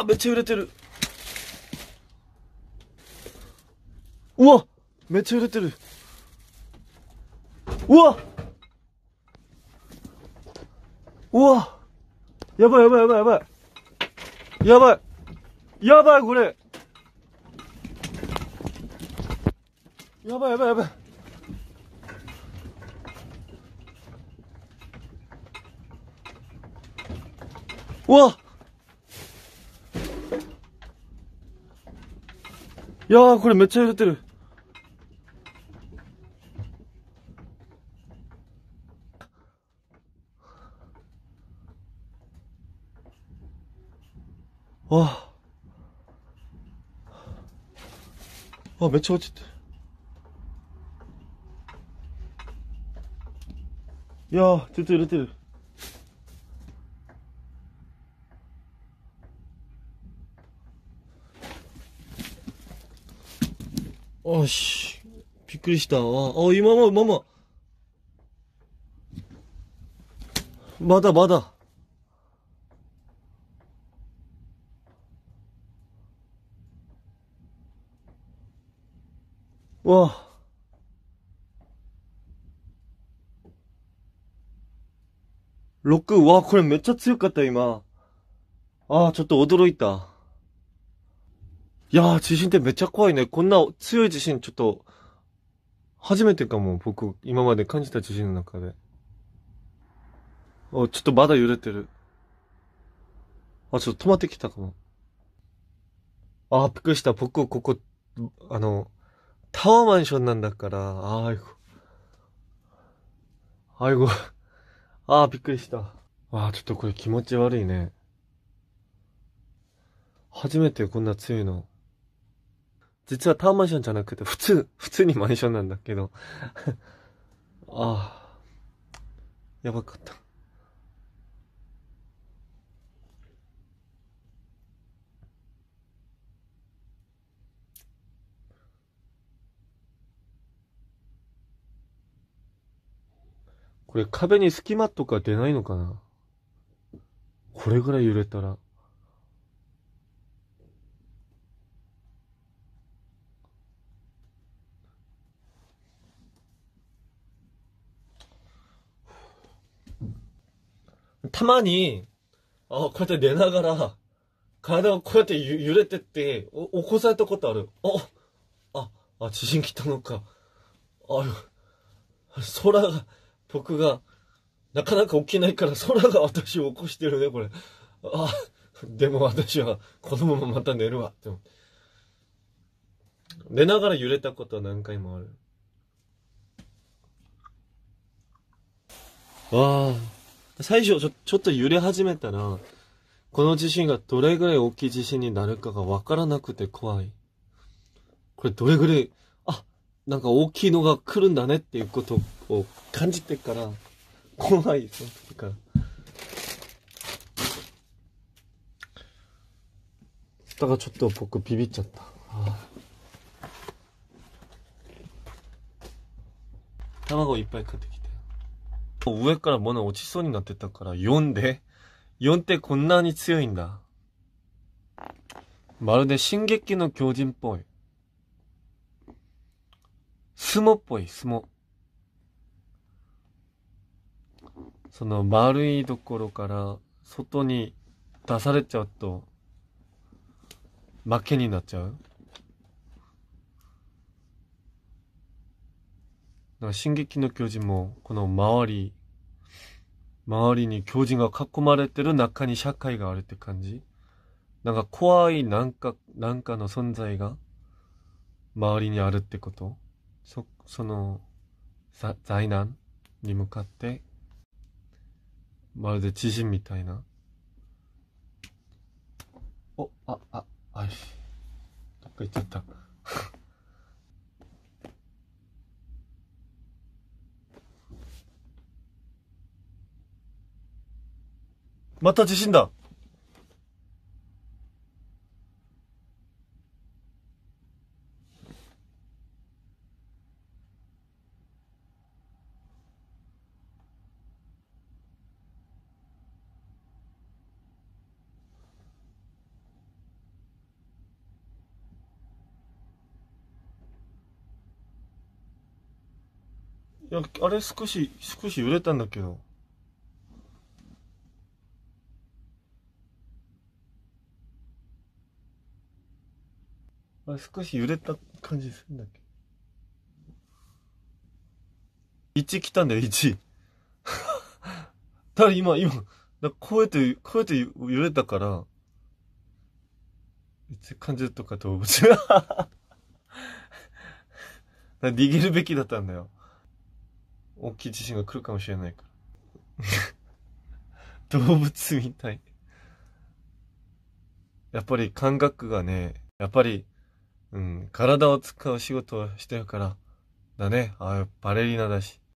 あ、めっちゃ揺れてる。うわめっちゃ揺れてる。うわうわやばいやばいやばいやばい。やばい。やばい、これ。やばいやばいやばい。うわいやー、これめっちゃ揺れてる。わあ。あ、めっちゃ落ちてる。いやー、ちょっと揺れてる。よし。びっくりした。あ、あ今ま、まま。まだまだ。わあ。6、わあ、これめっい。やー、地震ってめっちゃ怖いね。こんな強い地震ちょっと、初めてかも、僕、今まで感じた地震の中で。あ、ちょっとまだ揺れてる。あ、ちょっと止まってきたかも。あ、びっくりした。僕、ここ、あの、タワーマンションなんだから、あいご。あいご。あー、びっくりした。あー、ちょっとこれ気持ち悪いね。初めてこんな強いの。実はタワーマンションじゃなくて、普通、普通にマンションなんだけど。ああ。やばかった。これ壁に隙間とか出ないのかな？これぐらい揺れたら。たまに、あこうやって寝ながら、体がこうやって揺れてって、お、起こされたことある。あ、あ、あ、地震来たのか。あ、空が、僕が、なかなか起きないから空が私を起こしてるね、これ。あ、でも私はこのまままた寝るわって。寝ながら揺れたことは何回もある。わあ。最初ちょ、ちょっと揺れ始めたら、この地震がどれぐらい大きい地震になるかがわからなくて怖い。これどれぐらい、あ、なんか大きいのが来るんだねっていうことを感じてから、怖い、その時から。だからちょっと僕ビビっちゃった。卵いっぱい買ってきて。上から物落ちそうになってたから4で、4ってこんなに強いんだ。まるで進撃の巨人っぽい。相撲っぽい、相撲。その丸いところから外に出されちゃうと負けになっちゃうなんか進撃の巨人も、この周り、周りに巨人が囲まれてる中に社会があるって感じなんか怖いなんか、なんかの存在が周りにあるってことそ、その、災難に向かって、まるで地震みたいな。お、あ、あ、あいし。どっか行っちゃった。また地震だいや、あれ少し、少し揺れたんだけど。あれ少し揺れた感じするんだっけ？1来たんだよ、1。ただ今、今、だこうやって、こうやって揺れたから、1感じるとか動物が。逃げるべきだったんだよ。大きい地震が来るかもしれないから。動物みたい。やっぱり感覚がね、やっぱり、うん、体を使う仕事をしてるから、だね。ああ、バレリーナだし。